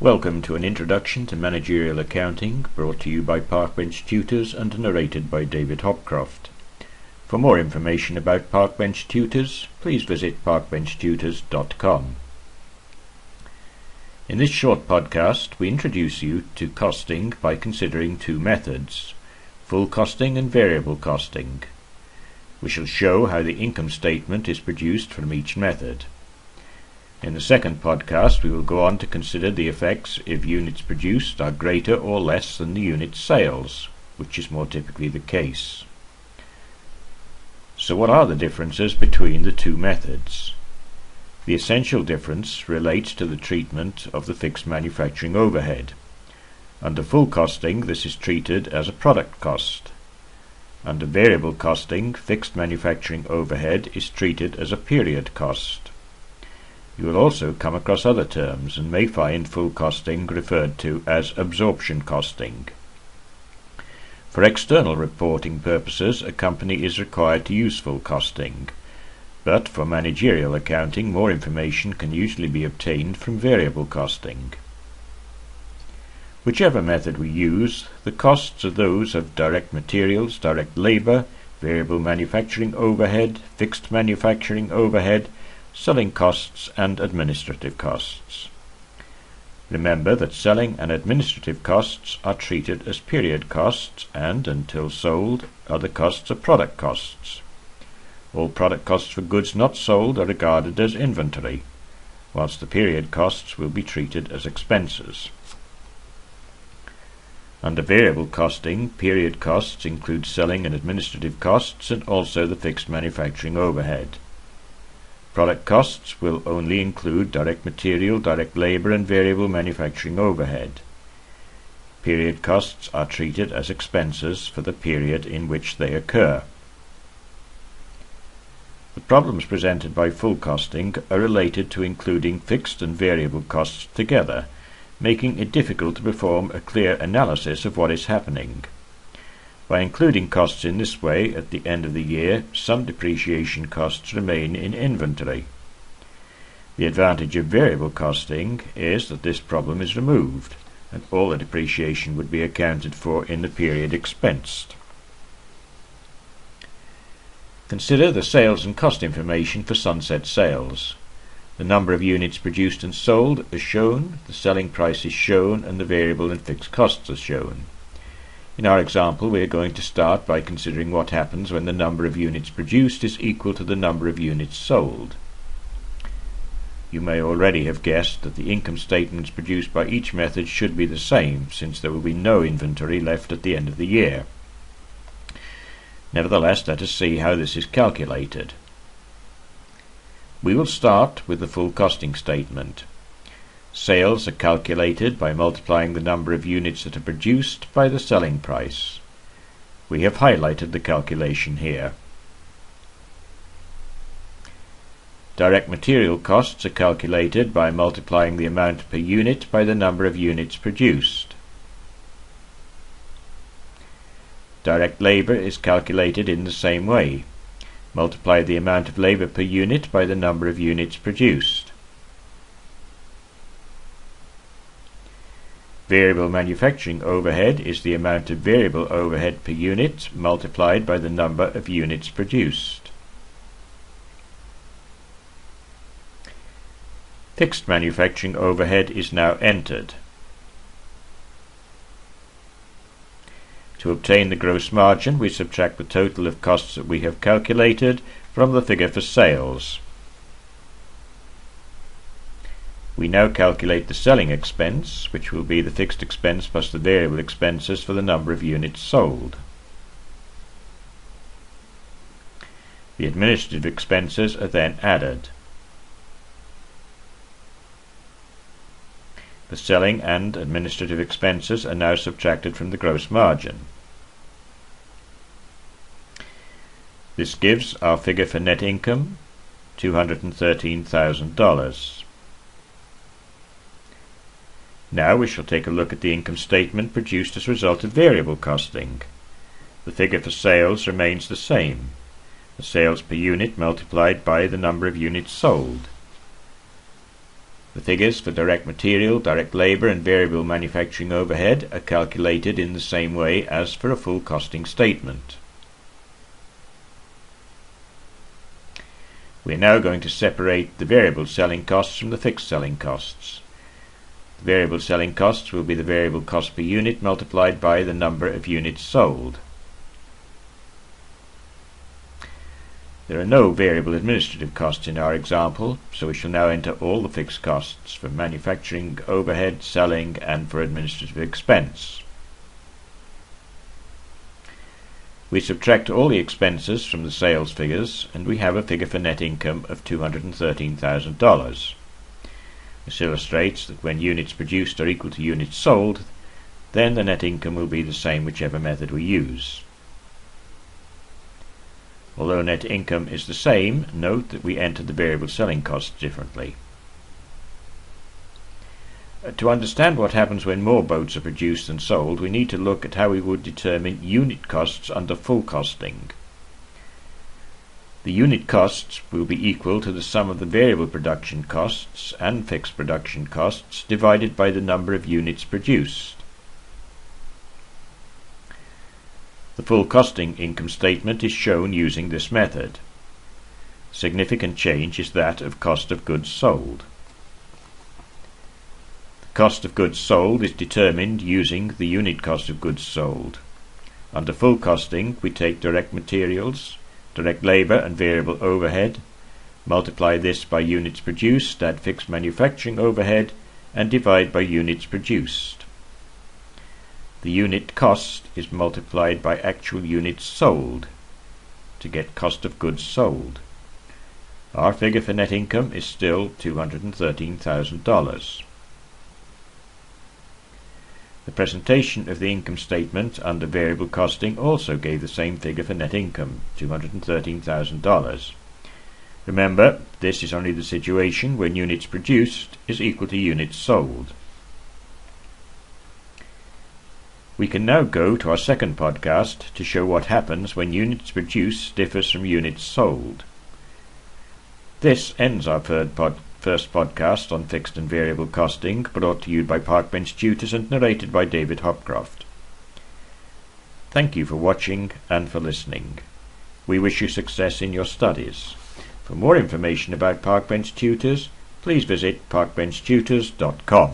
Welcome to an introduction to managerial accounting brought to you by Parkbench Tutors and narrated by David Hopcroft. For more information about Parkbench Tutors, please visit parkbenchtutors.com. In this short podcast, we introduce you to costing by considering two methods, full costing and variable costing. We shall show how the income statement is produced from each method. In the second podcast, we will go on to consider the effects if units produced are greater or less than the unit sales, which is more typically the case. So what are the differences between the two methods? The essential difference relates to the treatment of the fixed manufacturing overhead. Under full costing, this is treated as a product cost. Under variable costing, fixed manufacturing overhead is treated as a period cost. You will also come across other terms and may find full costing referred to as absorption costing. For external reporting purposes, a company is required to use full costing, but for managerial accounting, more information can usually be obtained from variable costing. Whichever method we use, the costs are those of direct materials, direct labour, variable manufacturing overhead, fixed manufacturing overhead, selling costs and administrative costs. Remember that selling and administrative costs are treated as period costs and, until sold, other costs are product costs. All product costs for goods not sold are regarded as inventory, whilst the period costs will be treated as expenses. Under variable costing, period costs include selling and administrative costs and also the fixed manufacturing overhead. Product costs will only include direct material, direct labour and variable manufacturing overhead. Period costs are treated as expenses for the period in which they occur. The problems presented by full costing are related to including fixed and variable costs together, making it difficult to perform a clear analysis of what is happening. By including costs in this way at the end of the year, some depreciation costs remain in inventory. The advantage of variable costing is that this problem is removed, and all the depreciation would be accounted for in the period expensed. Consider the sales and cost information for sunset sales. The number of units produced and sold is shown, the selling price is shown, and the variable and fixed costs are shown. In our example, we are going to start by considering what happens when the number of units produced is equal to the number of units sold. You may already have guessed that the income statements produced by each method should be the same, since there will be no inventory left at the end of the year. Nevertheless, let us see how this is calculated. We will start with the full costing statement. Sales are calculated by multiplying the number of units that are produced by the selling price. We have highlighted the calculation here. Direct material costs are calculated by multiplying the amount per unit by the number of units produced. Direct labour is calculated in the same way. Multiply the amount of labour per unit by the number of units produced. Variable manufacturing overhead is the amount of variable overhead per unit multiplied by the number of units produced. Fixed manufacturing overhead is now entered. To obtain the gross margin, we subtract the total of costs that we have calculated from the figure for sales. We now calculate the selling expense, which will be the fixed expense plus the variable expenses for the number of units sold. The administrative expenses are then added. The selling and administrative expenses are now subtracted from the gross margin. This gives our figure for net income, $213,000. Now we shall take a look at the income statement produced as a result of variable costing. The figure for sales remains the same. The sales per unit multiplied by the number of units sold. The figures for direct material, direct labour and variable manufacturing overhead are calculated in the same way as for a full costing statement. We are now going to separate the variable selling costs from the fixed selling costs. Variable selling costs will be the variable cost per unit multiplied by the number of units sold. There are no variable administrative costs in our example, so we shall now enter all the fixed costs for manufacturing, overhead, selling and for administrative expense. We subtract all the expenses from the sales figures and we have a figure for net income of $213,000. This illustrates that when units produced are equal to units sold, then the net income will be the same whichever method we use. Although net income is the same, note that we enter the variable selling costs differently. Uh, to understand what happens when more boats are produced than sold, we need to look at how we would determine unit costs under full costing. The unit costs will be equal to the sum of the variable production costs and fixed production costs divided by the number of units produced. The full costing income statement is shown using this method. Significant change is that of cost of goods sold. The cost of goods sold is determined using the unit cost of goods sold. Under full costing, we take direct materials, direct labour and variable overhead, multiply this by units produced, add fixed manufacturing overhead, and divide by units produced. The unit cost is multiplied by actual units sold to get cost of goods sold. Our figure for net income is still $213,000. The presentation of the income statement under variable costing also gave the same figure for net income, $213,000. Remember, this is only the situation when units produced is equal to units sold. We can now go to our second podcast to show what happens when units produced differs from units sold. This ends our third pod first podcast on fixed and variable costing, brought to you by Parkbench Tutors and narrated by David Hopcroft. Thank you for watching and for listening. We wish you success in your studies. For more information about Parkbench Tutors, please visit parkbenchtutors.com.